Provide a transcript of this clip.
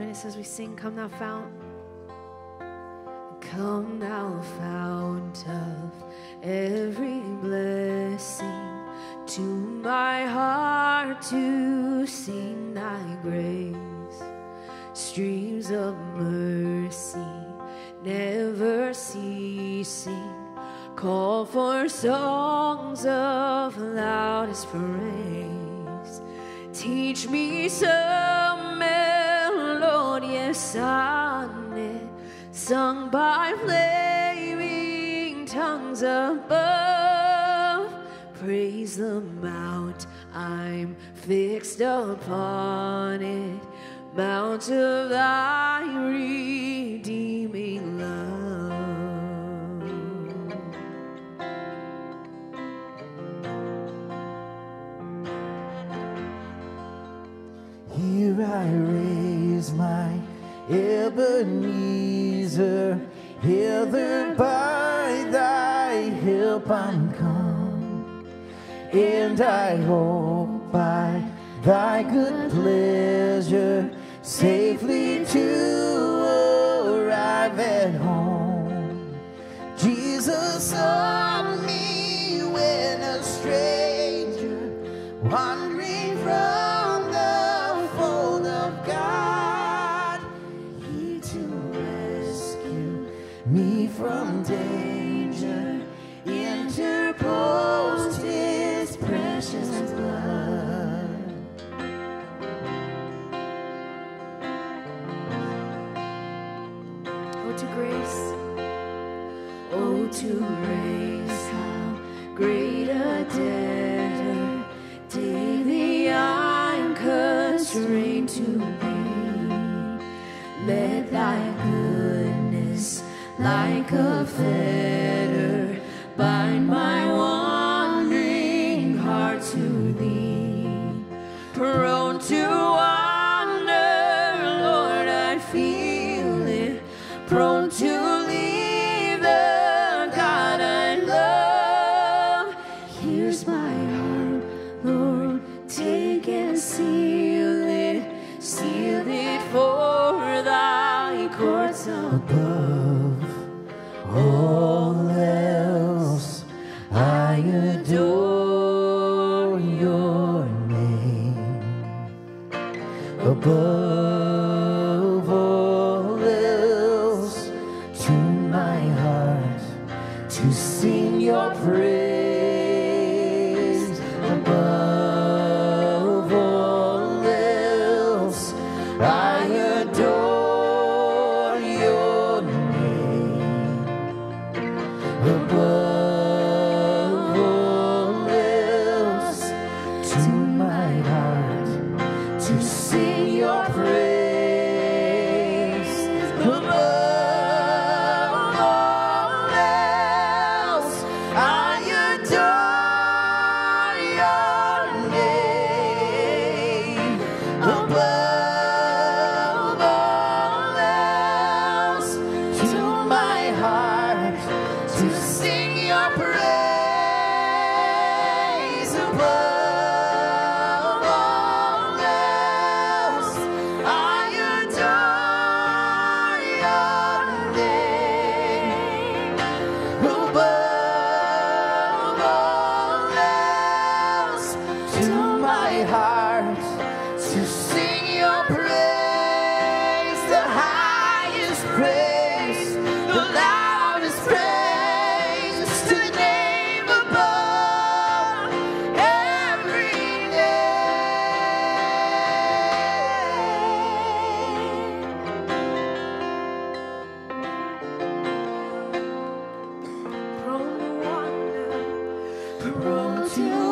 Join us as we sing, Come Thou Fount. Come Thou Fount of every blessing, to my heart to sing Thy grace. Streams of mercy never ceasing, call for songs of loudest praise. Teach me melodious sonnet sung by flaming tongues above. Praise the mount, I'm fixed upon it, mount of thy redeeming Ebenezer, hither by thy help I'm come, and I hope by thy good pleasure safely to arrive at home. Jesus oh, from his precious blood. Oh, to grace. Oh, to grace, how great a debtor daily I'm constrained to be. Let thy goodness, like a fetter, bind my wandering heart to thee. Prone to wander, Lord, I feel it. Prone to leave the God I love. Here's my heart, Lord, take and seal room to